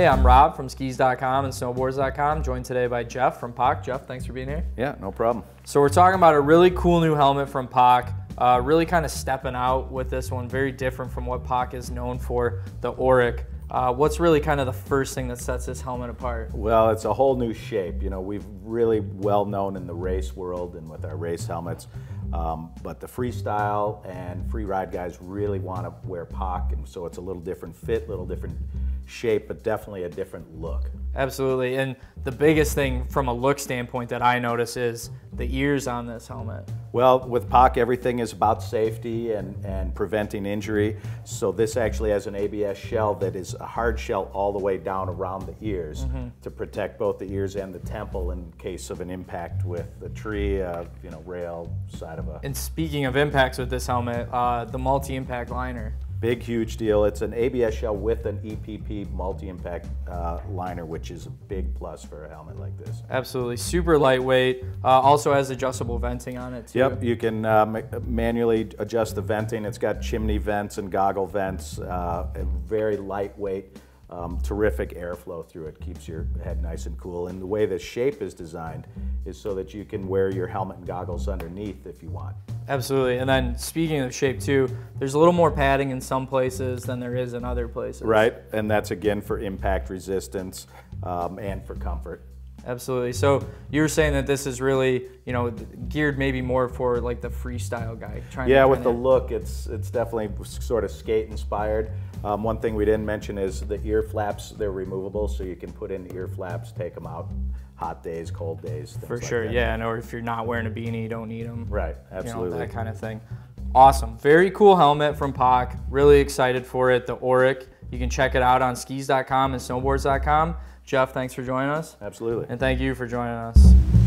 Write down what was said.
Hey, I'm Rob from skis.com and snowboards.com, joined today by Jeff from POC. Jeff, thanks for being here. Yeah, no problem. So we're talking about a really cool new helmet from POC, uh, really kind of stepping out with this one, very different from what POC is known for, the Auric. Uh, what's really kind of the first thing that sets this helmet apart? Well, it's a whole new shape. You know, we've really well known in the race world and with our race helmets, um, but the freestyle and free ride guys really want to wear POC, and so it's a little different fit, little different shape, but definitely a different look. Absolutely. And the biggest thing from a look standpoint that I notice is the ears on this helmet. Well, with POC, everything is about safety and, and preventing injury. So this actually has an ABS shell that is a hard shell all the way down around the ears mm -hmm. to protect both the ears and the temple in case of an impact with a tree, uh, you know, rail, side of a. And speaking of impacts with this helmet, uh, the multi-impact liner. Big, huge deal. It's an ABS shell with an EPP multi-impact uh, liner, which is a big plus for a helmet like this. Absolutely, super lightweight. Uh, also has adjustable venting on it too. Yep, you can uh, ma manually adjust the venting. It's got chimney vents and goggle vents. Uh, very lightweight. Um, terrific airflow through it, keeps your head nice and cool. And the way the shape is designed is so that you can wear your helmet and goggles underneath if you want. Absolutely. And then speaking of shape too, there's a little more padding in some places than there is in other places. Right. And that's again for impact resistance um, and for comfort. Absolutely. So you were saying that this is really, you know, geared maybe more for like the freestyle guy. Trying yeah, with the look, it's it's definitely sort of skate inspired. Um, one thing we didn't mention is the ear flaps. They're removable, so you can put in ear flaps, take them out. Hot days, cold days. For like sure, that. yeah. Or if you're not wearing a beanie, you don't need them. Right. Absolutely. You know, that kind of thing. Awesome. Very cool helmet from POC. Really excited for it. The Auric. You can check it out on skis.com and snowboards.com. Jeff, thanks for joining us. Absolutely. And thank you for joining us.